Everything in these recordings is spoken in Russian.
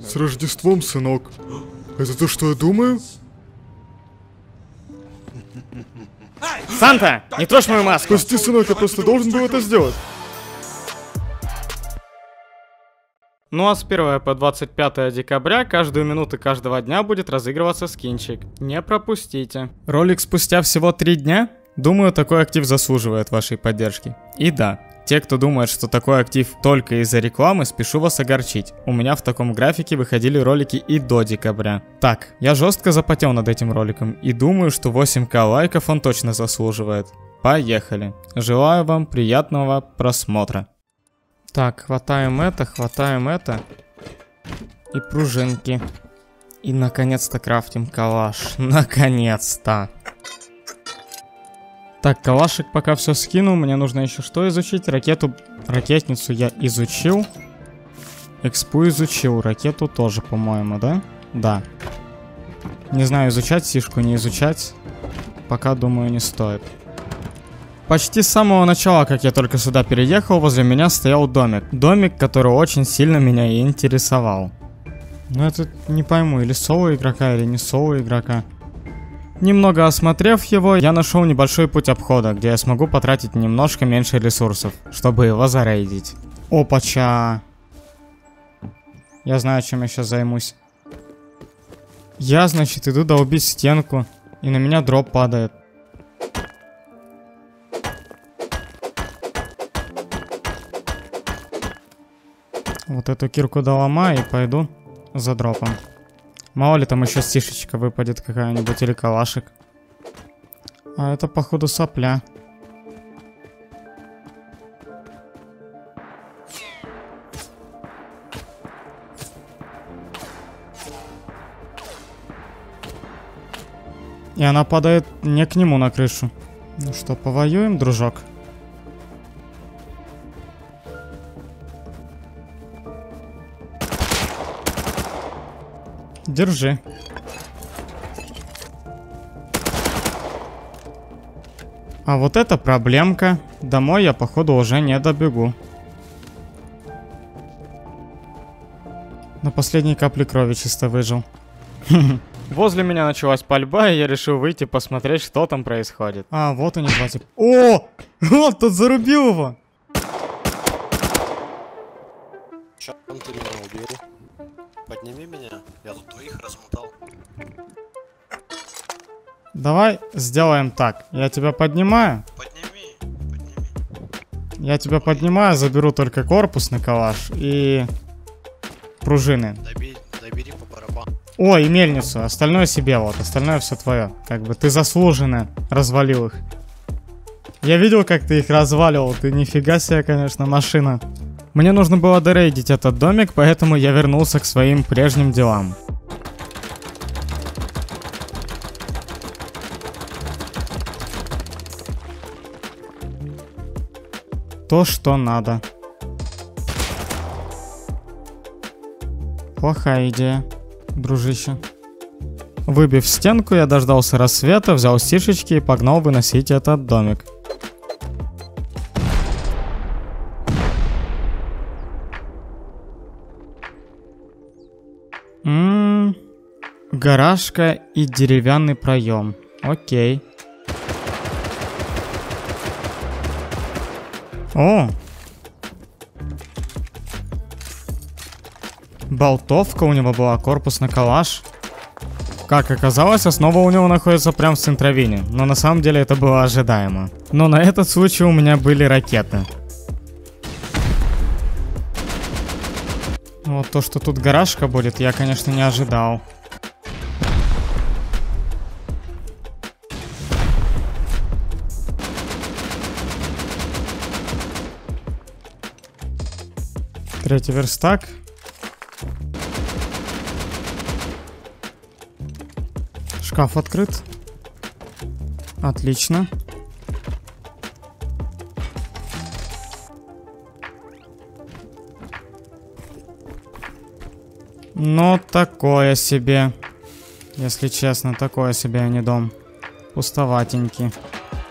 С Рождеством, сынок. Это то, что я думаю? Санта, не трожь мою маску. Прости, сынок, я просто должен был это сделать. Ну а с 1 по 25 декабря каждую минуту каждого дня будет разыгрываться скинчик. Не пропустите. Ролик спустя всего 3 дня? Думаю, такой актив заслуживает вашей поддержки. И да, те, кто думает, что такой актив только из-за рекламы, спешу вас огорчить. У меня в таком графике выходили ролики и до декабря. Так, я жестко запотел над этим роликом и думаю, что 8к лайков он точно заслуживает. Поехали. Желаю вам приятного просмотра. Так, хватаем это, хватаем это. И пружинки. И наконец-то крафтим калаш. Наконец-то. Так, калашик пока все скинул. Мне нужно еще что изучить? Ракету, ракетницу я изучил. Экспу изучил. Ракету тоже, по-моему, да? Да. Не знаю, изучать сишку, не изучать. Пока, думаю, не стоит. Почти с самого начала, как я только сюда переехал, возле меня стоял домик. Домик, который очень сильно меня и интересовал. Но это не пойму, или соло игрока, или не соло игрока. Немного осмотрев его, я нашел небольшой путь обхода, где я смогу потратить немножко меньше ресурсов, чтобы его зарейдить. Опача. Я знаю, чем я сейчас займусь. Я, значит, иду долбить стенку, и на меня дроп падает. Вот эту кирку доломаю и пойду за дропом. Мало ли там еще стишечка выпадет какая-нибудь или калашик. А это походу сопля. И она падает не к нему на крышу. Ну что, повоюем, дружок? Держи. А вот это проблемка. Домой я, походу, уже не добегу. На последней капле крови чисто выжил. Возле меня началась пальба, и я решил выйти посмотреть, что там происходит. А, вот они два типа. О! Вот, тут зарубил его! Чем ты меня убил? Подними меня, я тут двоих размотал. Давай сделаем так. Я тебя поднимаю. Подними, подними. Я тебя поднимаю, заберу только корпус на калаш и пружины. Добей, добери по барабану. О, и мельницу. Остальное себе, вот. Остальное все твое. Как бы ты заслуженно развалил их. Я видел, как ты их разваливал. Ты нифига себе, конечно, машина. Мне нужно было дорейдить этот домик, поэтому я вернулся к своим прежним делам. То, что надо. Плохая идея, дружище. Выбив стенку, я дождался рассвета, взял стишечки и погнал выносить этот домик. Гаражка и деревянный проем. Окей. О! Болтовка у него была, корпус на калаш. Как оказалось, основа у него находится прямо в центровине, но на самом деле это было ожидаемо. Но на этот случай у меня были ракеты. Вот то, что тут гаражка будет, я, конечно, не ожидал. Третий верстак. Шкаф открыт. Отлично. Но такое себе. Если честно, такое себе, а не дом. Пустоватенький.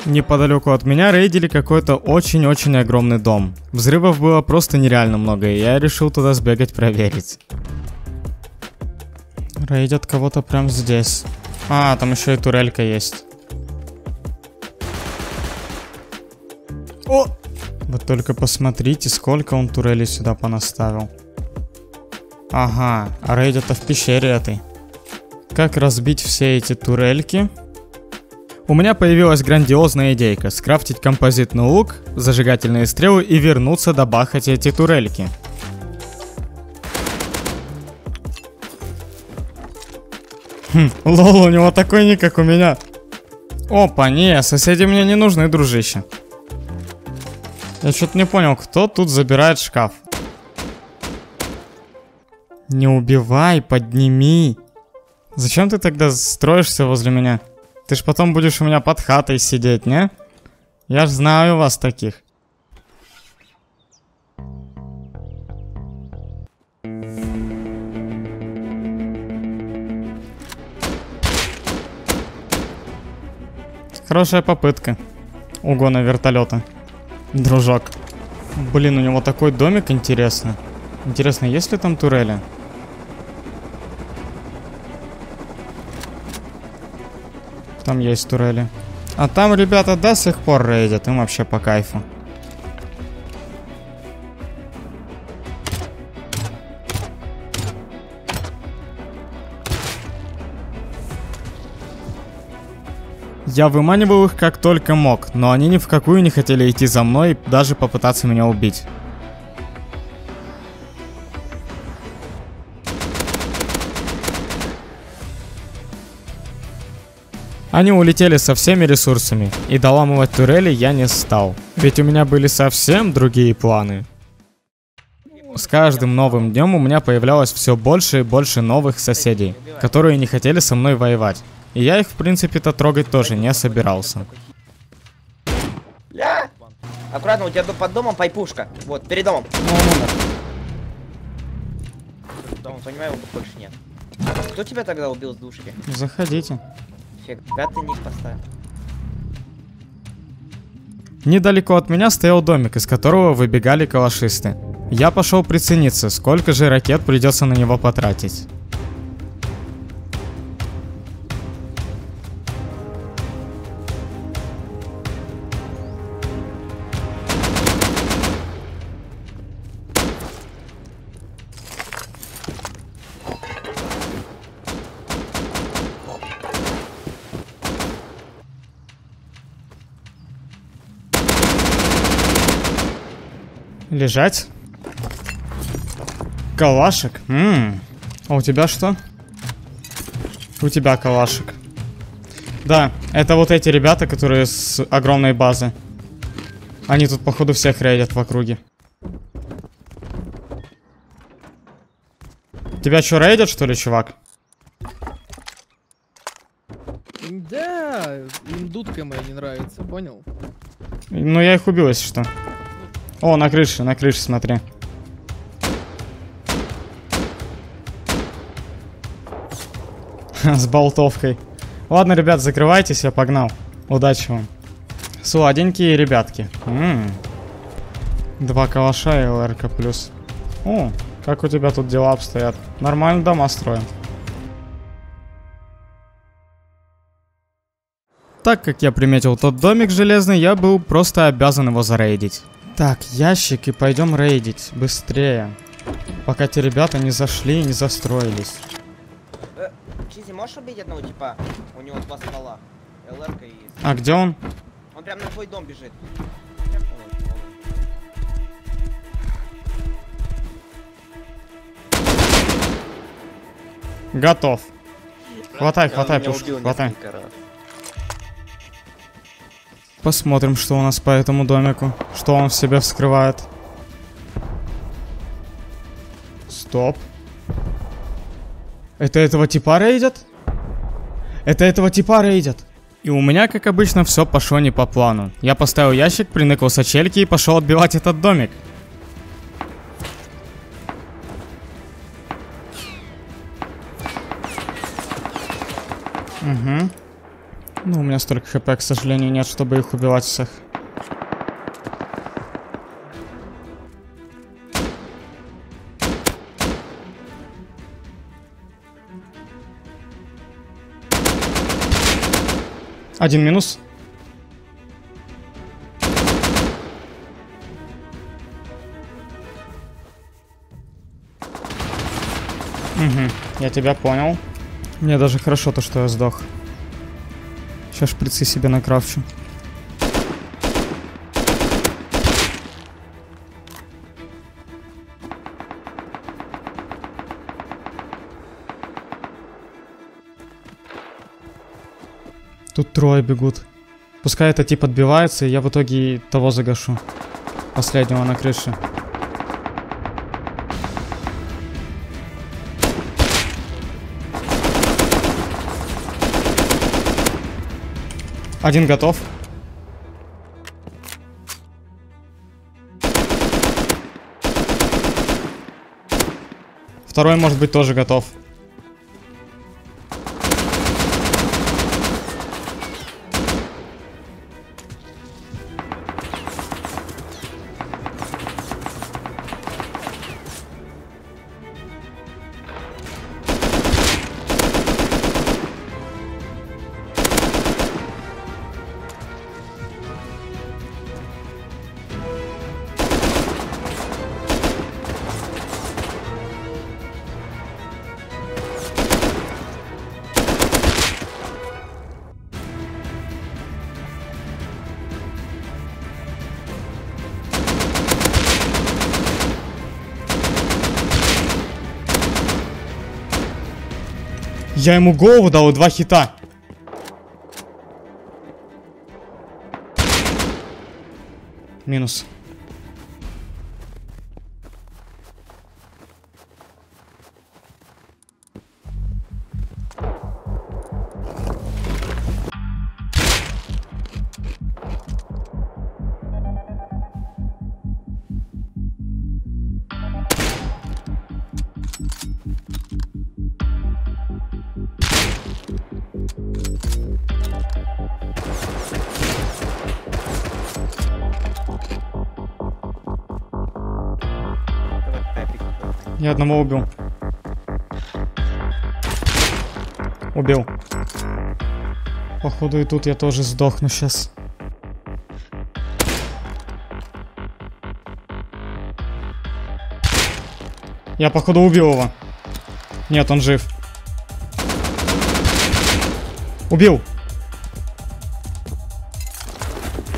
Неподалеку от меня рейдили какой-то очень-очень огромный дом. Взрывов было просто нереально много, и я решил туда сбегать проверить. Рейдят кого-то прям здесь. А, там еще и турелька есть. О! Вы только посмотрите, сколько он турелей сюда понаставил. Ага, а рейдят-то в пещере этой. Как разбить все эти турельки? У меня появилась грандиозная идейка скрафтить композитный лук, зажигательные стрелы и вернуться добахать эти турельки. Хм, лол, у него такой ник, как у меня. Опа, не, соседи мне не нужны, дружище. Я что-то не понял, кто тут забирает шкаф. Не убивай, подними. Зачем ты тогда строишься возле меня? Ты ж потом будешь у меня под хатой сидеть, не? Я ж знаю вас таких. Хорошая попытка угона вертолета. Дружок. Блин, у него такой домик интересный. Интересно, есть ли там турели? Там есть турели. А там ребята до сих пор рейдят, им вообще по кайфу. Я выманивал их как только мог, но они ни в какую не хотели идти за мной, даже попытаться меня убить. Они улетели со всеми ресурсами, и доламывать турели я не стал. Ведь у меня были совсем другие планы. С каждым новым днем у меня появлялось все больше и больше новых соседей, которые не хотели со мной воевать. И я их, в принципе-то, трогать тоже не собирался. Ля! Аккуратно, у тебя под домом пайпушка. Вот, перед домом. Ну, он умер. Дом, понимаю, больше нет. Кто тебя тогда убил с душки? Заходите. Фига ты ник поставил. Недалеко от меня стоял домик, из которого выбегали калашисты. Я пошел прицениться, сколько же ракет придется на него потратить. Лежать. Калашик. Ммм. А у тебя что? У тебя калашик. Да, это вот эти ребята, которые с огромной базы. Они тут, походу, всех рейдят в округе. Тебя что, рейдят, что ли, чувак? Да, им дудка моя не нравится, понял? Ну, я их убил, если что. О, на крыше, на крыше, смотри. С болтовкой. Ладно, ребят, закрывайтесь, я погнал. Удачи вам. Сладенькие ребятки. М-м. Два калаша и ЛРК плюс. О, как у тебя тут дела обстоят? Нормально дома строим. Так как я приметил тот домик железный, я был просто обязан его зарейдить. Так, ящики, пойдем рейдить. Быстрее. Пока те ребята не зашли и не застроились. Э, Чизи, можешь убить одного типа? У него два ствола. ЛР и... А где он? Он прям на твой дом бежит. Готов. Хватай, хватай пушку, хватай. раз. Посмотрим, что у нас по этому домику. Что он в себе вскрывает. Стоп. Это этого типа рейдят? Это этого типа рейдят. И у меня, как обычно, все пошло не по плану. Я поставил ящик, приныкался чельки и пошел отбивать этот домик. Ну, у меня столько хп, к сожалению, нет, чтобы их убивать всех. Один минус. Угу, я тебя понял. Мне даже хорошо то, что я сдох. Сейчас шприцы себе накрафчу. Тут трое бегут. Пускай это тип отбивается, и я в итоге того загашу. Последнего на крыше. Один готов. Второй может быть тоже готов. Я ему голову дал два хита. Минус. Я одного убил. Убил. Походу и тут я тоже сдохну сейчас. Я походу убил его. Нет, он жив. Убил.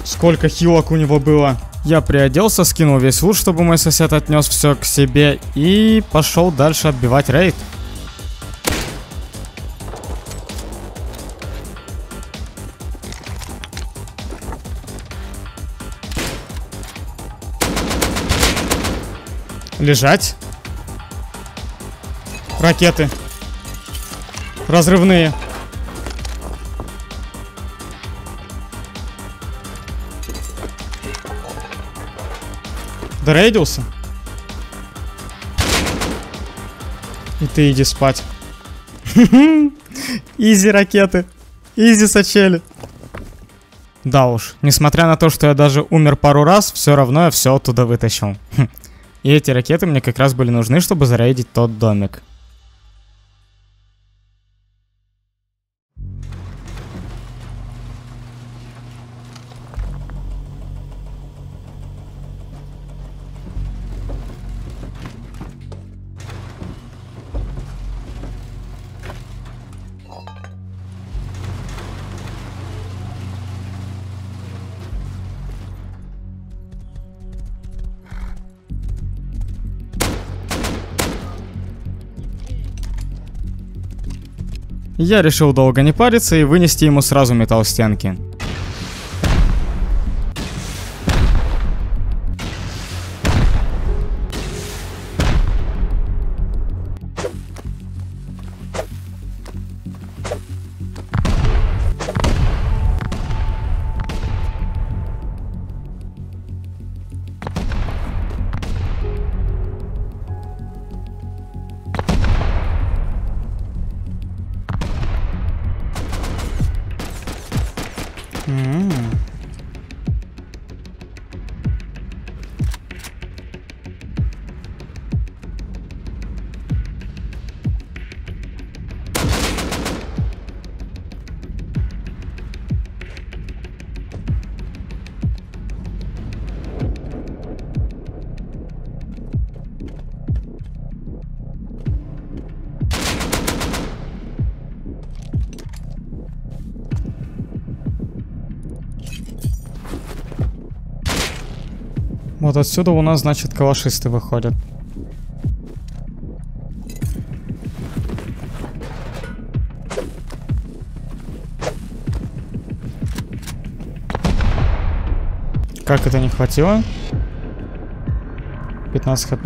Сколько хилок у него было. Я приоделся, скинул весь лут, чтобы мой сосед отнес все к себе и пошел дальше отбивать рейд. Лежать. Ракеты. Разрывные. Дорейдился? И ты иди спать. Изи ракеты. Изи сачели. Да уж, несмотря на то, что я даже умер пару раз, все равно я все оттуда вытащил. И эти ракеты мне как раз были нужны, чтобы зарейдить тот домик. Я решил долго не париться и вынести ему сразу металл стенки. Вот отсюда у нас, значит, калашисты выходят. Как это не хватило? 15 хп.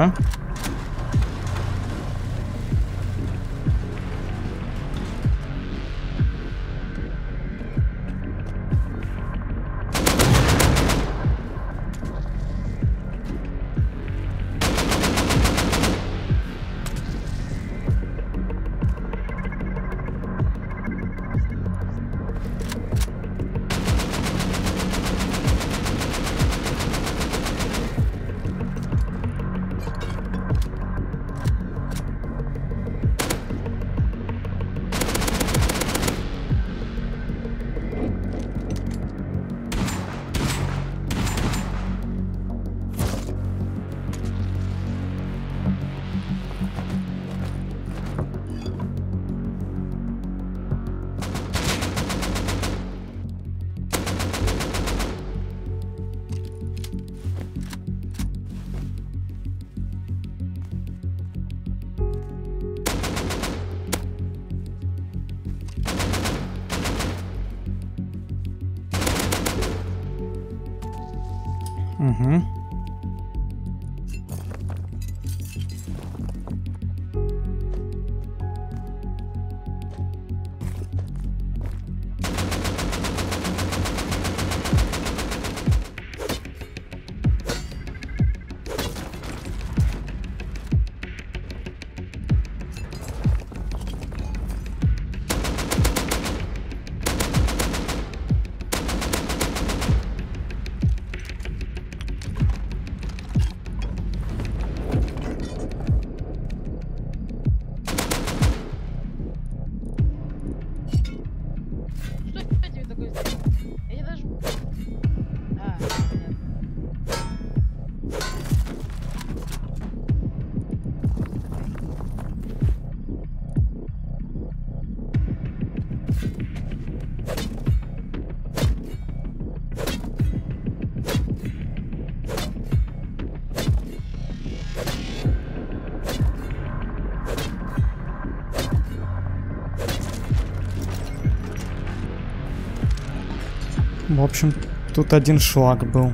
Общем, тут один шлак был.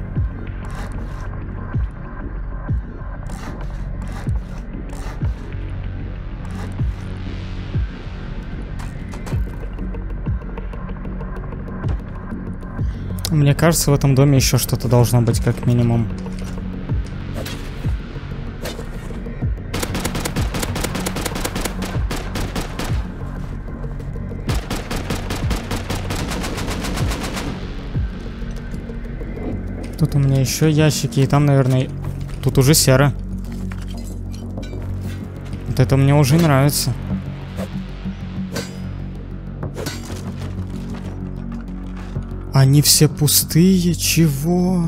Мне кажется, в этом доме еще что-то должно быть, как минимум. Тут у меня еще ящики, и там, наверное, тут уже серо. Вот это мне уже нравится. Они все пустые, чего?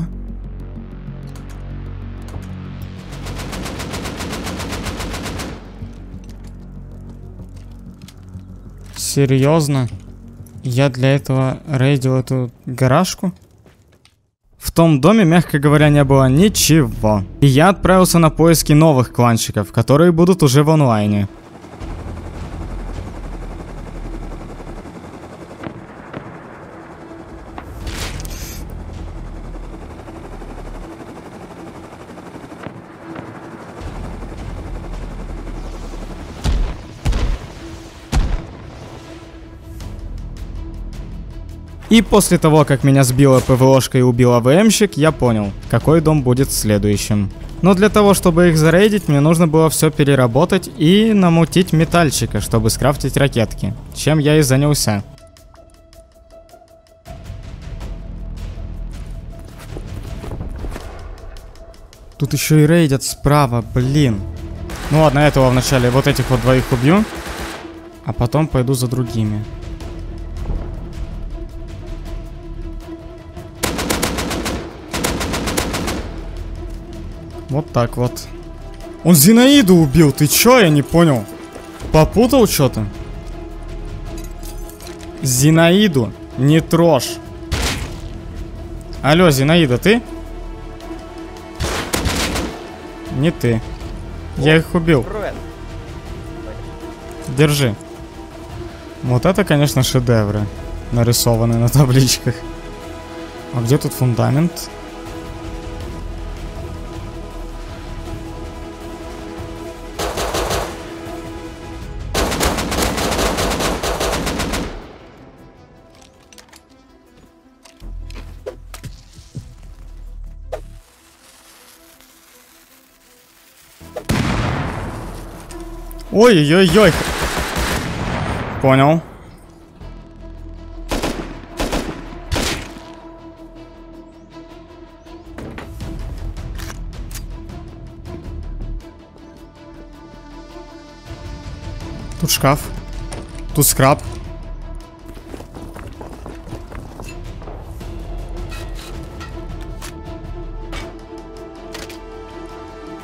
Серьезно? Я для этого рейдил эту гаражку? Том доме, мягко говоря, не было ничего. И я отправился на поиски новых кланчиков, которые будут уже в онлайне. И после того, как меня сбила ПВОшка и убила ВМщик, я понял, какой дом будет следующим. Но для того, чтобы их зарейдить, мне нужно было все переработать и намутить метальчика, чтобы скрафтить ракетки. Чем я и занялся. Тут еще и рейдят справа, блин. Ну ладно, этого вначале вот этих вот двоих убью. А потом пойду за другими. Вот так вот. Он Зинаиду убил, ты чё? Я не понял. Попутал что-то? Зинаиду, не трожь. Алло, Зинаида, ты? Не ты. Я их убил. Держи. Вот это, конечно, шедевры. Нарисованы на табличках. А где тут фундамент? Ой-ой-ой. Понял. Тут шкаф. Тут скраб.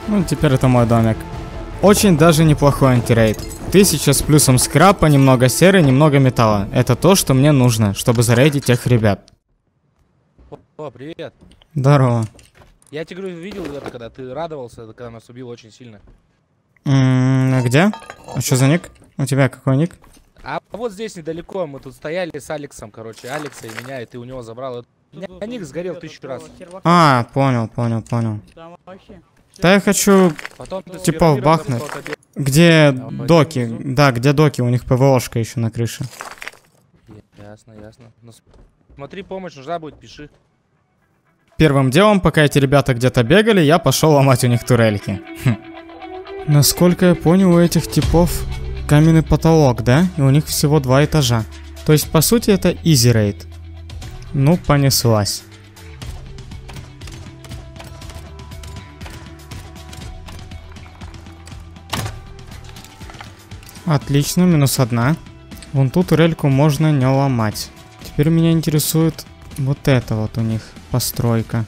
Ну, теперь это мой домик. Очень даже неплохой антирейд. Тысяча с плюсом скрапа, немного серы, немного металла. Это то, что мне нужно, чтобы зарейдить тех ребят. О, привет. Здорово. Я тебе говорю, видел это, когда ты радовался, это когда нас убил очень сильно. М, а где? А что за ник? У тебя какой ник? А вот здесь недалеко мы тут стояли с Алексом, короче, Алекса и меня, и ты у него забрал. Меня ник сгорел тысячу раз. А, понял, понял, понял. Да я хочу, сфермировал бахнуть. где пойдем доки, да, где доки, у них ПВОшка еще на крыше. Ясно, ясно. Ну, смотри, помощь нужна будет, пиши. Первым делом, пока эти ребята где-то бегали, я пошел ломать у них турельки. Хм. Насколько я понял, у этих типов каменный потолок, да? И у них всего два этажа. То есть, по сути, это easy raid. Ну, понеслась. Отлично, минус одна. Вон ту турельку можно не ломать. Теперь меня интересует вот это вот у них постройка.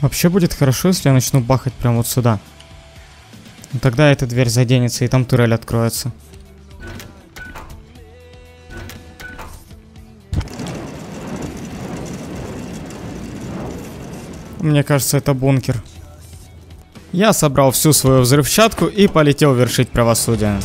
Вообще будет хорошо, если я начну бахать прямо вот сюда. Ну, Тогда эта дверь заденется и там турель откроется. Мне кажется, это бункер. Я собрал всю свою взрывчатку и полетел вершить правосудие.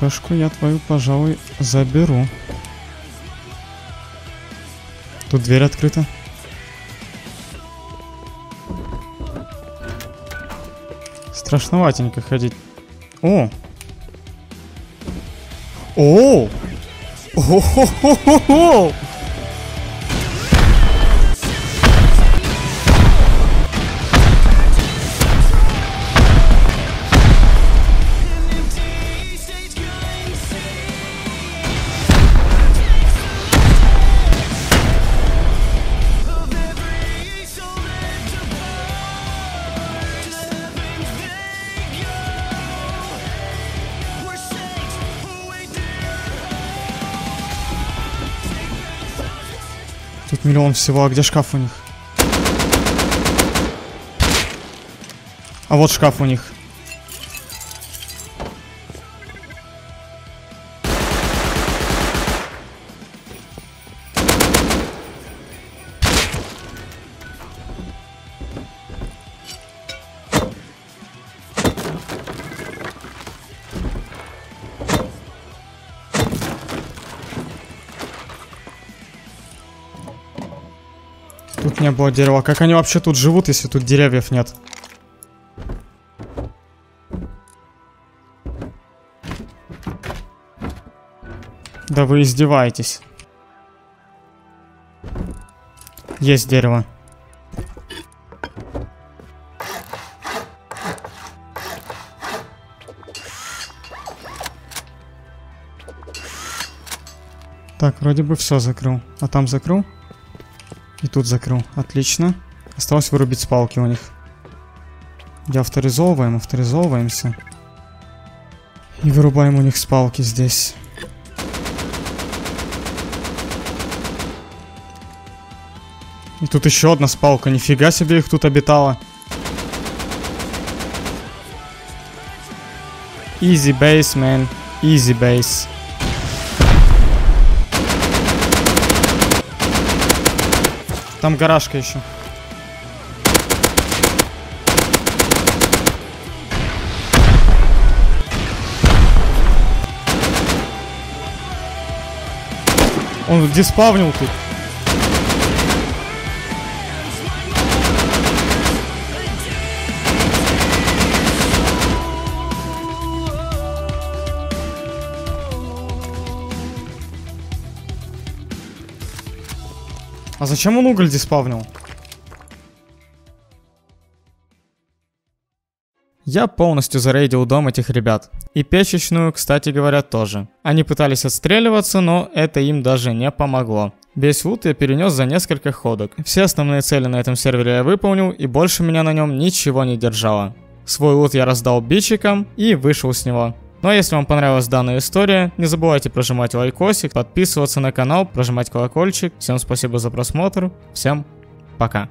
МПшку я твою, пожалуй, заберу. Тут дверь открыта. Страшноватенько ходить. О! О! О-хо-хо-хо-хо! Тут миллион всего, а где шкаф у них? А вот шкаф у них. Не было дерева. Как они вообще тут живут, если тут деревьев нет? Да вы издеваетесь. Есть дерево. Так, вроде бы все закрыл. А там закрыл? И тут закрыл. Отлично. Осталось вырубить спалки у них. Я авторизовываем, авторизовываемся. И вырубаем у них спалки здесь. И тут еще одна спалка. Нифига себе их тут обитало. Easy base, man. Easy base. Там гаражка еще. Он диспавнил тут. А зачем он уголь диспавнил? Я полностью зарейдил дом этих ребят. И печечную, кстати говоря, тоже. Они пытались отстреливаться, но это им даже не помогло. Весь лут я перенес за несколько ходок. Все основные цели на этом сервере я выполнил, и больше меня на нем ничего не держало. Свой лут я раздал бичикам и вышел с него. Ну а если вам понравилась данная история, не забывайте прожимать лайкосик, подписываться на канал, прожимать колокольчик. Всем спасибо за просмотр, всем пока.